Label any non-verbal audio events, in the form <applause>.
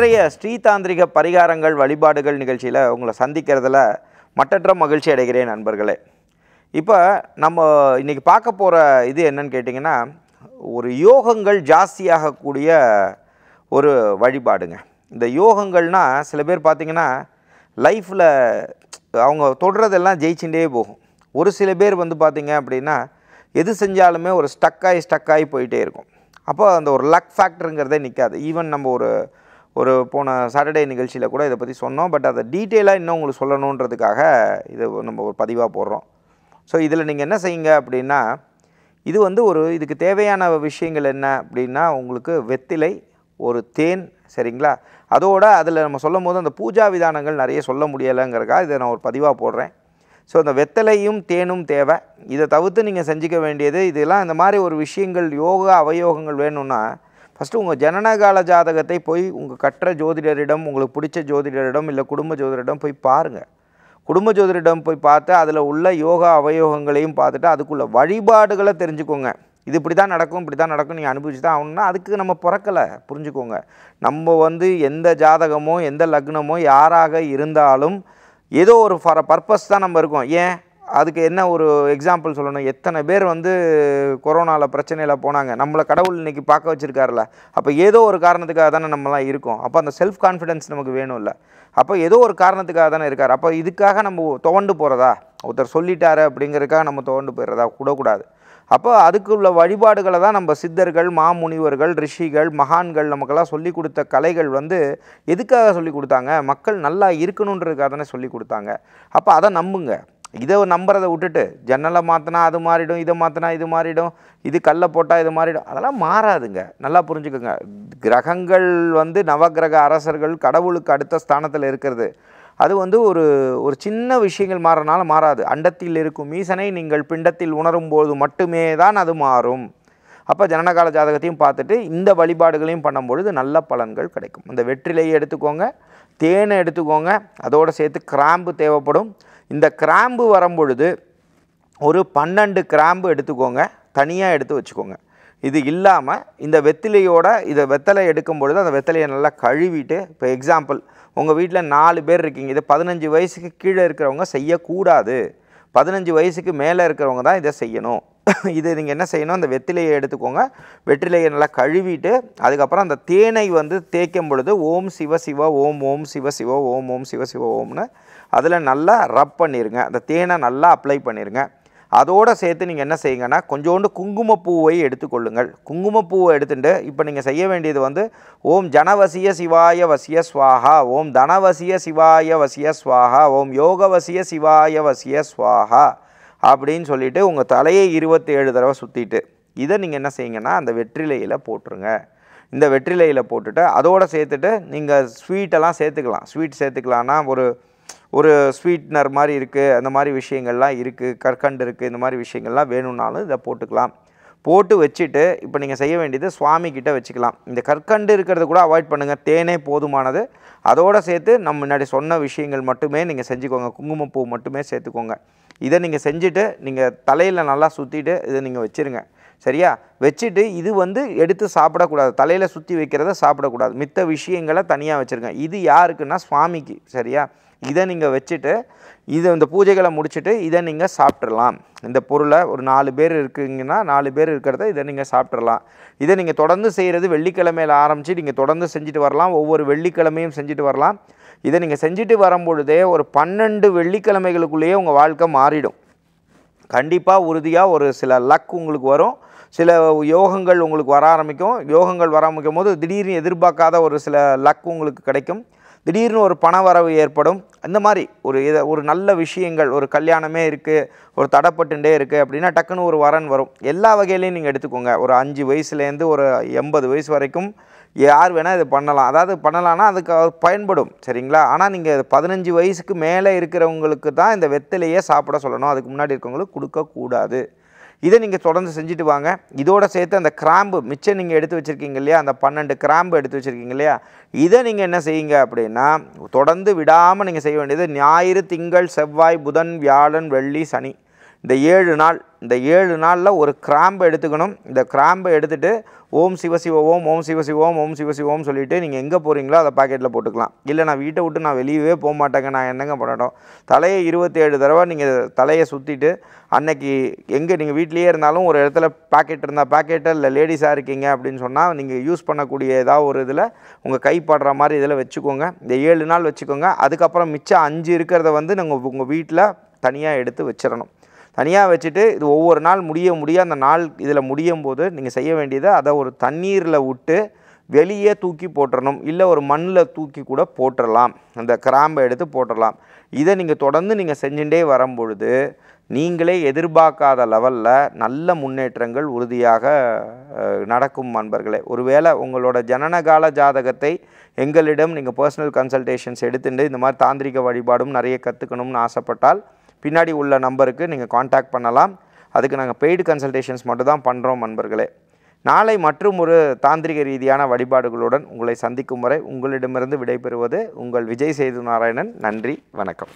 இன்றைய ஸ்ரீதாந்திரிக பரிகாரங்கள் வழிபாடுகள் நிகழ்ச்சியில் உங்களை சந்திக்கிறதுல மட்டற்ற மகிழ்ச்சி அடைகிறேன் நண்பர்களே. இப்போ நம்ம இன்றைக்கி பார்க்க போகிற இது என்னன்னு கேட்டிங்கன்னா ஒரு யோகங்கள் ஜாஸ்தியாகக்கூடிய ஒரு வழிபாடுங்க. இந்த யோகங்கள்னா சில பேர் பார்த்திங்கன்னா லைஃப்பில் அவங்க தொடுறதெல்லாம் ஜெயிச்சுட்டே போகும். ஒரு சில பேர் வந்து பார்த்திங்க அப்படின்னா எது செஞ்சாலுமே ஒரு ஸ்டக்காகி ஸ்டக்காகி போயிட்டே இருக்கும். அப்போ அந்த ஒரு லக் ஃபேக்டருங்கிறதே நிற்காது ஈவன் நம்ம ஒரு ஒரு போன சாட்டர்டே நிகழ்ச்சியில் கூட இதை பற்றி சொன்னோம். பட் அதை டீட்டெயிலாக இன்னும் உங்களுக்கு சொல்லணுன்றதுக்காக இது நம்ம ஒரு பதிவாக போடுறோம். ஸோ இதில் நீங்கள் என்ன செய்யுங்க அப்படின்னா இது வந்து ஒரு இதுக்கு தேவையான விஷயங்கள் என்ன அப்படின்னா உங்களுக்கு வெத்திலை ஒரு தேன் சரிங்களா? அதோட அதில் நம்ம சொல்லும் போது அந்த பூஜா விதானங்கள் நிறைய சொல்ல முடியலைங்கிறக்காக இதை நான் ஒரு பதிவாக போடுறேன். ஸோ அந்த வெத்தலையும் தேனும் தேவை. இதை தவிர்த்து நீங்கள் செஞ்சுக்க வேண்டியது இதெல்லாம் இந்த மாதிரி ஒரு விஷயங்கள் யோகா அவயோகங்கள் வேணும்னா ஃபஸ்ட்டு உங்கள் ஜனனகால ஜாதகத்தை போய் உங்கள் கற்ற ஜோதிடரிடம் உங்களுக்கு பிடிச்ச ஜோதிடரிடம் இல்லை குடும்ப ஜோதிடரிடம் போய் பாருங்கள் குடும்ப ஜோதிடரிடம் போய் பார்த்து அதில் உள்ள யோகா அவயோகங்களையும் பார்த்துட்டு அதுக்குள்ள வழிபாடுகளை தெரிஞ்சுக்கோங்க. இது இப்படி தான் நடக்கும் இப்படி தான் நடக்கும். நீங்கள் அனுபவிச்சு தான் ஆகணும்னா அதுக்கு நம்ம பிறக்கலை புரிஞ்சுக்கோங்க. நம்ம வந்து எந்த ஜாதகமோ எந்த லக்னமோ யாராக இருந்தாலும் ஏதோ ஒரு ஃபார் பர்பஸ் தான் நம்ம இருக்கோம். ஏன்? அதுக்கு என்ன ஒரு எக்ஸாம்பிள் சொல்லணும்? எத்தனை பேர் வந்து கொரோனாவில் பிரச்சனையில் போனாங்க? நம்மளை கடவுள் இன்னைக்கு பார்க்க வச்சுருக்காருல அப்போ ஏதோ ஒரு காரணத்துக்காக தானே நம்மலாம் இருக்கோம். அப்போ அந்த செல்ஃப் கான்ஃபிடென்ஸ் நமக்கு வேணும்ல. அப்போ ஏதோ ஒரு காரணத்துக்காக தானே இருக்கார். அப்போ இதுக்காக நம்ம துவண்டு போகிறதா ஒருத்தர் சொல்லிட்டாரு அப்படிங்கிறதுக்காக நம்ம துவண்டு போயிடுறதா? கூடக்கூடாது அப்போ அதுக்குள்ள வழிபாடுகளை தான் நம்ம சித்தர்கள் மாமுனிவர்கள் ரிஷிகள் மகான்கள் நமக்கெல்லாம் சொல்லி கொடுத்த கலைகள் வந்து எதுக்காக சொல்லி கொடுத்தாங்க? மக்கள் நல்லா இருக்கணுன்றதுக்காக தானே சொல்லி கொடுத்தாங்க. அப்போ அதை நம்புங்க. இதை நம்புறதை விட்டுட்டு ஜன்னலை மாற்றினா அது மாறிடும் இதை மாற்றினா இது மாறிடும் இது கல்லை போட்டால் இது மாறிடும் அதெல்லாம் மாறாதுங்க. நல்லா புரிஞ்சுக்கோங்க. கிரகங்கள் வந்து நவகிரக அரசர்கள் கடவுளுக்கு அடுத்த ஸ்தானத்தில் இருக்கிறது. அது வந்து ஒரு ஒரு சின்ன விஷயங்கள் மாறனால மாறாது. அண்டத்தில் இருக்கும் ஈசனை நீங்கள் பிண்டத்தில் உணரும் போது மட்டுமே தான் அது மாறும். அப்போ ஜனனகால ஜாதகத்தையும் பார்த்துட்டு இந்த வழிபாடுகளையும் பண்ணும்பொழுது நல்ல பலன்கள் கிடைக்கும். இந்த வெற்றிலையை எடுத்துக்கோங்க. தேனை எடுத்துக்கோங்க. அதோடு சேர்த்து கிராம்பு தேவைப்படும். இந்த கிராம்பு வரும்பொழுது ஒரு பன்னெண்டு கிராம்பு எடுத்துக்கோங்க. தனியாக எடுத்து வச்சுக்கோங்க. இது இல்லாமல் இந்த வெத்திலையோட இதை வெத்தலை எடுக்கும் பொழுது அந்த வெத்தலையை நல்லா கழுவிட்டு இப்போ எக்ஸாம்பிள் உங்கள் வீட்டில் நாலு பேர் இருக்கீங்க. இது பதினஞ்சு வயசுக்கு கீழே இருக்கிறவங்க செய்யக்கூடாது. பதினஞ்சு வயசுக்கு மேலே இருக்கிறவங்க தான் இதை செய்யணும். <coughs> இது நீங்கள் என்ன செய்யணும்? அந்த வெத்திலையை எடுத்துக்கோங்க. வெற்றிலையை நல்லா கழுவிட்டு அதுக்கப்புறம் அந்த தேனை வந்து தேய்க்கும் பொழுது ஓம் சிவ சிவ ஓம் ஓம் சிவ சிவ ஓம் ஓம் சிவ சிவ ஓம்னு அதில் நல்லா ரப் பண்ணிடுங்க அந்த தேனை நல்லா அப்ளை பண்ணிடுங்க அதோடு சேர்த்து நீங்கள் என்ன செய்யுங்கன்னா கொஞ்சோண்டு குங்குமப்பூவை எடுத்துக்கொள்ளுங்கள். குங்குமப்பூவை எடுத்துட்டு இப்போ நீங்கள் செய்ய வேண்டியது வந்து ஓம் ஜனவசிய சிவாய வசிய ஸ்வாஹா ஓம் தனவசிய சிவாய வசிய ஸ்வாஹா ஓம் யோகவசிய சிவாய வசிய ஸ்வாஹா. அப்படின்னு சொல்லிவிட்டு உங்கள் தலையை இருபத்தேழு தடவை சுற்றிட்டு இதை நீங்கள் என்ன செய்யுங்கன்னா அந்த வெற்றிலையில் போட்டுருங்க. இந்த வெற்றிலையில் போட்டுட்டு அதோடு சேர்த்துட்டு நீங்கள் ஸ்வீட்டெல்லாம் சேர்த்துக்கலாம். ஸ்வீட் சேர்த்துக்கலான்னா ஒரு ஒரு ஸ்வீட்னர் மாதிரி இருக்குது அந்த மாதிரி விஷயங்கள்லாம் இருக்குது கற்கண்டு இருக்குது இந்த மாதிரி விஷயங்கள்லாம் வேணும்னாலும் இதை போட்டுக்கலாம். போட்டு வச்சுட்டு இப்போ நீங்கள் செய்ய வேண்டியது சுவாமி கிட்டே வச்சுக்கலாம். இந்த கற்கண்டு இருக்கிறத கூட அவாய்ட் பண்ணுங்கள் தேனே போதுமானது. அதோடு சேர்த்து நம்ம முன்னாடி சொன்ன விஷயங்கள் மட்டுமே நீங்கள் செஞ்சுக்கோங்க. குங்குமப்பூ மட்டுமே சேர்த்துக்கோங்க. இதை நீங்கள் செஞ்சுட்டு நீங்கள் தலையில் நல்லா சுற்றிட்டு இதை நீங்கள் வச்சுருங்க. சரியா? வச்சுட்டு இது வந்து எடுத்து சாப்பிடக்கூடாது. தலையில் சுற்றி வைக்கிறத சாப்பிடக்கூடாது. மித்த விஷயங்களை தனியாக வச்சுருக்கேன் இது யாருக்குன்னா சுவாமிக்கு சரியா? இதை நீங்கள் வச்சுட்டு இதை இந்த பூஜைகளை முடிச்சுட்டு இதை நீங்கள் சாப்பிட்றலாம் இந்த பொருளை ஒரு நாலு பேர் இருக்கீங்கன்னா நாலு பேர் இருக்கிறத இதை நீங்கள் சாப்பிட்றலாம் இதை நீங்கள் தொடர்ந்து செய்கிறது வெள்ளிக்கிழமையில் ஆரம்பித்து நீங்கள் தொடர்ந்து செஞ்சுட்டு வரலாம். ஒவ்வொரு வெள்ளிக்கிழமையும் செஞ்சுட்டு வரலாம். இதை நீங்கள் செஞ்சுட்டு வரும்பொழுதே ஒரு பன்னெண்டு வெள்ளிக்கிழமைகளுக்குள்ளேயே உங்கள் வாழ்க்கை மாறிடும். கண்டிப்பாக உறுதியாக ஒரு சில லக் உங்களுக்கு வரும். சில யோகங்கள் உங்களுக்கு வர ஆரம்பிக்கும். யோகங்கள் வர ஆரம்பிக்கும் போது திடீர்னு எதிர்பார்க்காத ஒரு சில லக் உங்களுக்கு கிடைக்கும். திடீர்னு ஒரு பண வரவு ஏற்படும். அந்த மாதிரி ஒரு இதை ஒரு நல்ல விஷயங்கள் ஒரு கல்யாணமே இருக்குது ஒரு தடப்பட்டுண்டே இருக்குது அப்படின்னா டக்குன்னு ஒரு வரன் வரும். எல்லா வகையிலையும் நீங்கள் எடுத்துக்கோங்க. ஒரு அஞ்சு வயசுலேருந்து ஒரு எண்பது வயசு வரைக்கும் யார் வேணால் இது பண்ணலாம். அதாவது பண்ணலான்னா அதுக்கு பயன்படும். சரிங்களா? ஆனால் நீங்கள் பதினஞ்சு வயசுக்கு மேலே இருக்கிறவங்களுக்கு தான் இந்த வெத்திலையே சாப்பிட சொல்லணும். அதுக்கு முன்னாடி இருக்கவங்களுக்கு கொடுக்கக்கூடாது. இதை நீங்கள் தொடர்ந்து செஞ்சுட்டு வாங்க. இதோட சேர்த்து அந்த கிராம்பு மிச்சம் நீங்கள் எடுத்து வச்சுருக்கீங்க இல்லையா? அந்த பன்னெண்டு கிராம்பு எடுத்து வச்சுருக்கீங்க இல்லையா? இதை நீங்கள் என்ன செய்யுங்க அப்படின்னா தொடர்ந்து விடாமல் நீங்கள் செய்ய வேண்டியது ஞாயிறு திங்கள் செவ்வாய் புதன் வியாழன் வெள்ளி சனி. இந்த ஏழு நாள் இந்த ஏழு நாளில் ஒரு கிராம்பை எடுத்துக்கணும். இந்த கிராம்பை எடுத்துகிட்டு ஓம் சிவ ஓம் ஓம் சிவ ஓம் ஓம் சிவ ஓம் சொல்லிவிட்டு நீங்கள் எங்கே போகிறீங்களோ அதை பாக்கெட்டில் போட்டுக்கலாம். இல்லை நான் வீட்டை விட்டு நான் வெளியவே போக மாட்டேங்க நான் என்னங்க பண்ணட்டும் தலையை இருபத்தேழு தடவை நீங்கள் தலையை சுற்றிட்டு அன்னைக்கு எங்கே நீங்கள் வீட்லேயே இருந்தாலும் ஒரு இடத்துல பாக்கெட் இருந்தால் பாக்கெட்டை இல்லை லேடிஸாக இருக்கீங்க அப்படின்னு சொன்னால் நீங்கள் யூஸ் பண்ணக்கூடிய ஏதாவது ஒரு இதில் உங்கள் கைப்படுற மாதிரி இதில் வச்சுக்கோங்க. இந்த ஏழு நாள் வச்சுக்கோங்க. அதுக்கப்புறம் மிச்சம் அஞ்சு இருக்கிறத வந்து நீங்கள் உங்கள் வீட்டில் தனியாக எடுத்து வச்சிடணும். தனியாக வச்சுட்டு இது ஒவ்வொரு நாள் முடிய முடிய அந்த நாள் இதில் முடியும் போது நீங்கள் செய்ய வேண்டியது அதை ஒரு தண்ணீரில் விட்டு வெளியே தூக்கி போட்டுறணும். இல்லை ஒரு மண்ணில் தூக்கி கூட போட்டுடலாம் அந்த கிராம்பை எடுத்து போட்டுடலாம் இதை நீங்கள் தொடர்ந்து நீங்கள் செஞ்சுட்டே வரும்பொழுது நீங்களே எதிர்பார்க்காத லெவலில் நல்ல முன்னேற்றங்கள் உறுதியாக நடக்கும் நண்பர்களே ஒருவேளை உங்களோட ஜனனகால ஜாதகத்தை எங்களிடம் நீங்கள் பர்சனல் கன்சல்டேஷன்ஸ் எடுத்துட்டு இந்த மாதிரி தாந்திரிக வழிபாடும் நிறைய கற்றுக்கணும்னு ஆசைப்பட்டால் பின்னாடி உள்ள நம்பருக்கு நீங்கள் காண்டாக்ட் பண்ணலாம். அதுக்கு நாங்கள் பெய்டு கன்சல்டேஷன்ஸ் மட்டும் தான் பண்ணுறோம் நண்பர்களே. நாளை மற்றும் ஒரு தாந்திரிக ரீதியான வழிபாடுகளுடன் உங்களை சந்திக்கும் வரை உங்களிடமிருந்து விடைபெறுவது உங்கள் விஜய் சேது நாராயணன். நன்றி வணக்கம்.